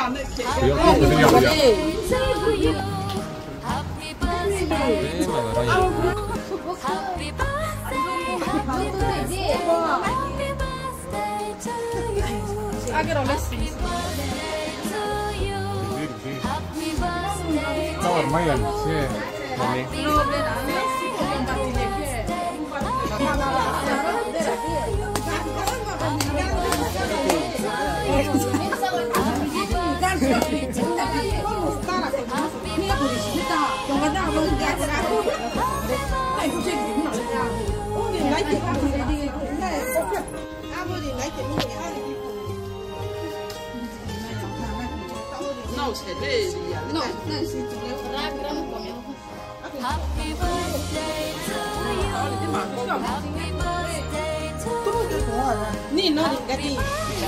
안 할게. 그냥 고생이야 그냥. 아기랑 레슨 있어. 나 얼마야? 네. 그러면 안 했어. Happy birthday to you. Happy birthday to you. Happy birthday to you. Happy birthday to you. Happy birthday to you. Happy birthday to you. Happy birthday to you. Happy birthday to you. Happy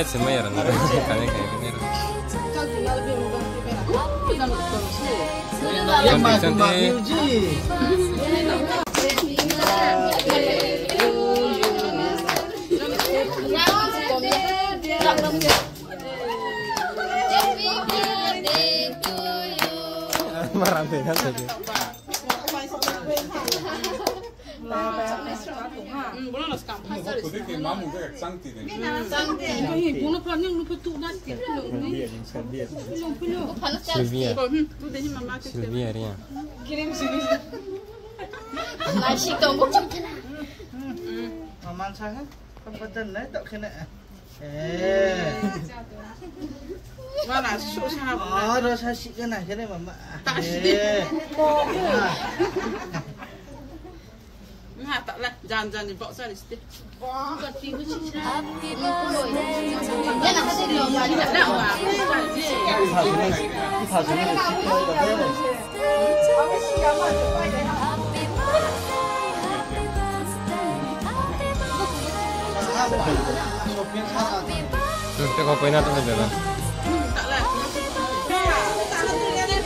birthday to you. Happy birthday to you. Happy birthday to you. Sangti den. Sylvia. Sylvia Ria. Maman sangat Kampatan lah tak kena Eh Oh rasa asyik kan akhirnya mama Eh Jangan-jangan di kita kopoin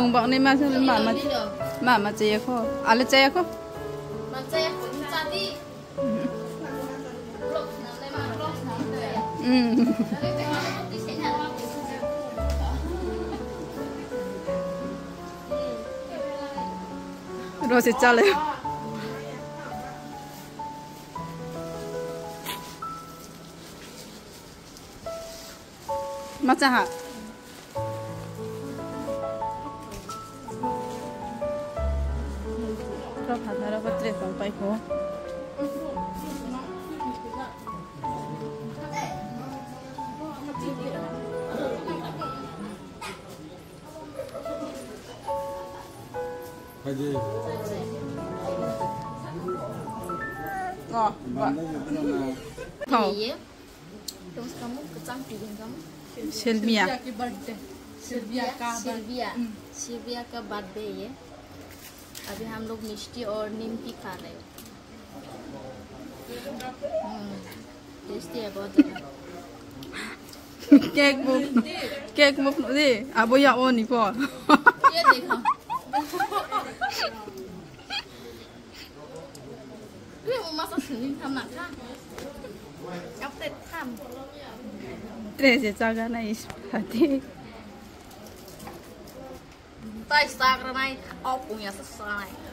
จุงบอกนี่มาหมามามามาเจ้าโคอะไรเจ้ยโคมาเจียโคจัดดิอืมรอสิจ้าเลยมาจ้าะ 그거 받으러 갔더래 건 빠이고 가지 어, 뭐. ये तो उसका मुँह कच्चा पीएँगे हम सिल्विया की birthday Sylvia का Sylvia Sylvia का बर्थडे ये अभी हम लोग मिष्टी और नीमकी खा रहे हम्म, टेस्टी है बहुत। केक मुफ़्त केक मुफ़्त दे अब या ओ नहीं पो। ये देखो। ये मम्मा से सुनी हम ना खा अब तक खाम ट्रेसे जगह नहीं इस Insta, Instagram aí, ó, punha, essa aí.